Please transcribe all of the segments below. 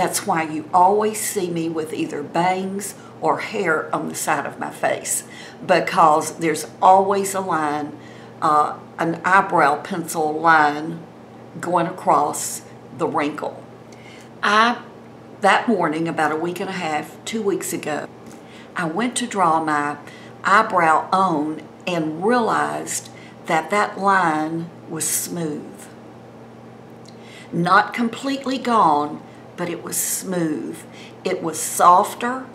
That's why you always see me with either bangs or hair on the side of my face because there's always a line, uh, an eyebrow pencil line going across the wrinkle. I, that morning, about a week and a half, two weeks ago, I went to draw my eyebrow on and realized that that line was smooth. Not completely gone, but it was smooth. It was softer.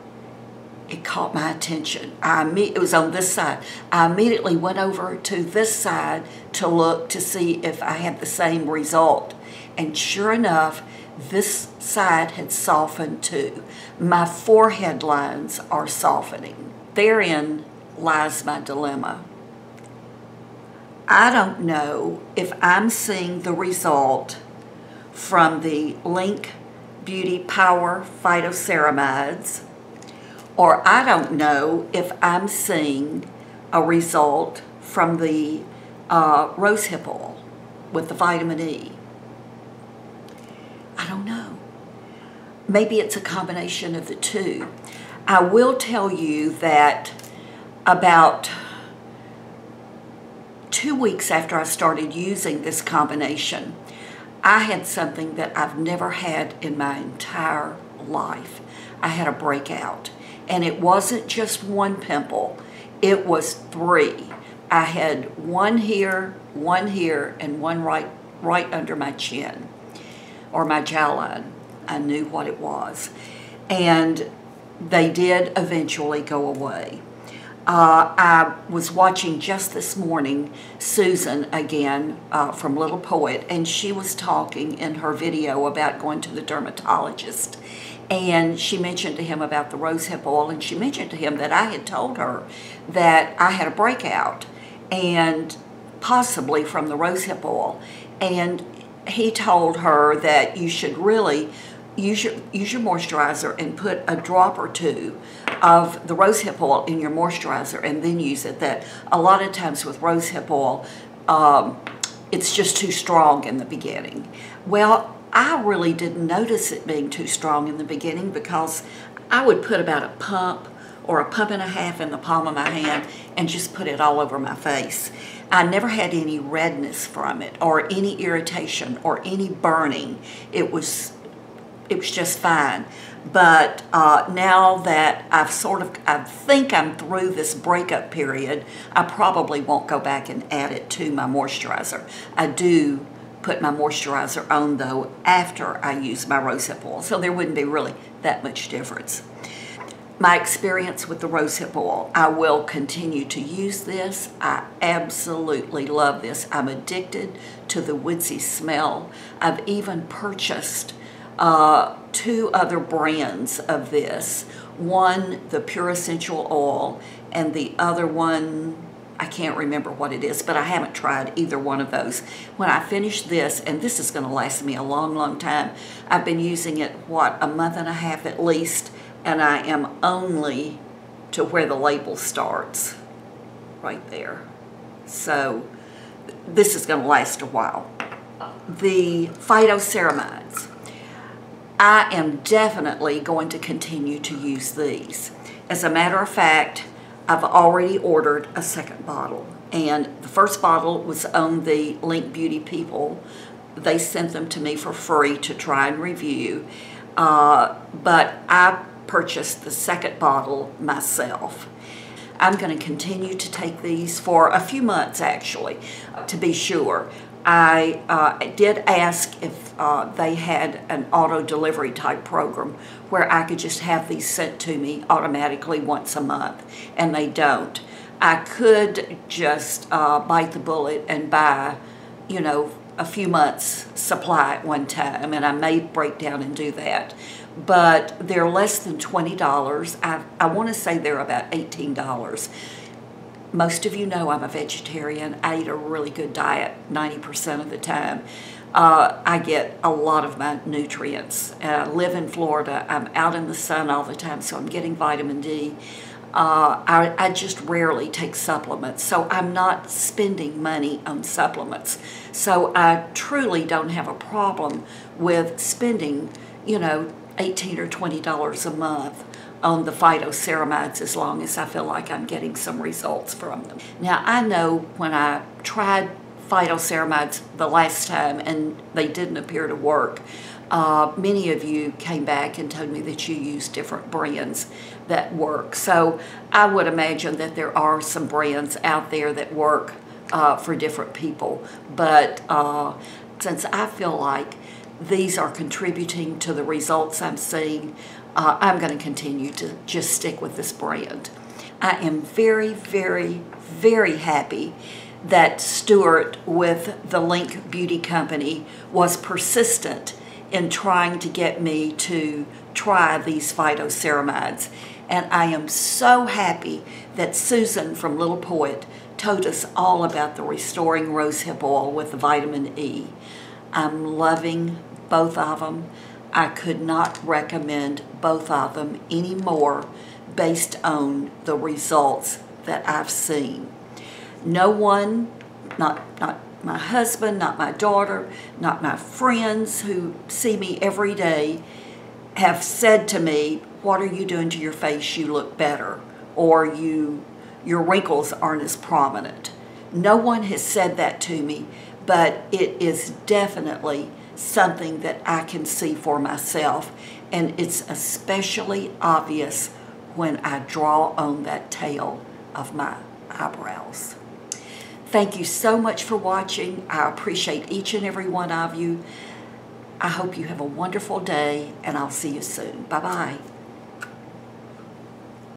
It caught my attention. I it was on this side. I immediately went over to this side to look to see if I had the same result. And sure enough, this side had softened too. My forehead lines are softening. Therein lies my dilemma. I don't know if I'm seeing the result from the Linq Beauty Power Phytoceramides, or I don't know if I'm seeing a result from the uh, rosehip oil with the vitamin E. I don't know. Maybe it's a combination of the two. I will tell you that about two weeks after I started using this combination, I had something that I've never had in my entire life. I had a breakout. And it wasn't just one pimple, it was three. I had one here, one here, and one right, right under my chin or my jawline. I knew what it was. And they did eventually go away. Uh, I was watching just this morning Susan again uh, from Little Poet, and she was talking in her video about going to the dermatologist. And she mentioned to him about the rosehip oil, and she mentioned to him that I had told her that I had a breakout, and possibly from the rosehip oil. And he told her that you should really use your, use your moisturizer and put a drop or two of the rosehip oil in your moisturizer and then use it. That a lot of times with rosehip oil, um, it's just too strong in the beginning. Well, I really didn't notice it being too strong in the beginning because I would put about a pump or a pump and a half in the palm of my hand and just put it all over my face. I never had any redness from it or any irritation or any burning. It was it was just fine. But uh, now that I've sort of, I think I'm through this breakup period, I probably won't go back and add it to my moisturizer. I do put my moisturizer on though after I use my rosehip oil, so there wouldn't be really that much difference. My experience with the rosehip oil, I will continue to use this. I absolutely love this. I'm addicted to the woodsy smell. I've even purchased uh, two other brands of this. One, the Pure Essential Oil, and the other one, I can't remember what it is, but I haven't tried either one of those. When I finish this, and this is going to last me a long, long time, I've been using it, what, a month and a half at least, and I am only to where the label starts, right there. So this is going to last a while. The phytoceramides. I am definitely going to continue to use these. As a matter of fact, I've already ordered a second bottle. And the first bottle was on the Linq Beauty people. They sent them to me for free to try and review. Uh, but I purchased the second bottle myself. I'm going to continue to take these for a few months actually, to be sure. I uh, did ask if uh, they had an auto delivery type program where I could just have these sent to me automatically once a month, and they don't. I could just uh, bite the bullet and buy, you know, a few months supply at one time, and I may break down and do that. But they're less than $20. I, I want to say they're about $18 most of you know I'm a vegetarian. I eat a really good diet 90% of the time. Uh, I get a lot of my nutrients. I live in Florida. I'm out in the sun all the time, so I'm getting vitamin D. Uh, I, I, just rarely take supplements, so I'm not spending money on supplements. So I truly don't have a problem with spending, you know, 18 or $20 a month on the phytoceramides as long as I feel like I'm getting some results from them. Now, I know when I tried phytoceramides the last time and they didn't appear to work, uh, many of you came back and told me that you use different brands that work. So I would imagine that there are some brands out there that work uh, for different people. But uh, since I feel like these are contributing to the results I'm seeing, uh, I'm going to continue to just stick with this brand. I am very, very, very happy that Stuart with the Linq Beauty Company was persistent in trying to get me to try these phytoceramides. And I am so happy that Susan from Little Poet told us all about the Restoring Rosehip Oil with the vitamin E. I'm loving both of them. I could not recommend both of them anymore based on the results that I've seen. No one, not, not my husband, not my daughter, not my friends who see me every day have said to me, what are you doing to your face? You look better. Or you, your wrinkles aren't as prominent. No one has said that to me, but it is definitely something that I can see for myself. And it's especially obvious when I draw on that tail of my eyebrows. Thank you so much for watching. I appreciate each and every one of you. I hope you have a wonderful day, and I'll see you soon. Bye-bye.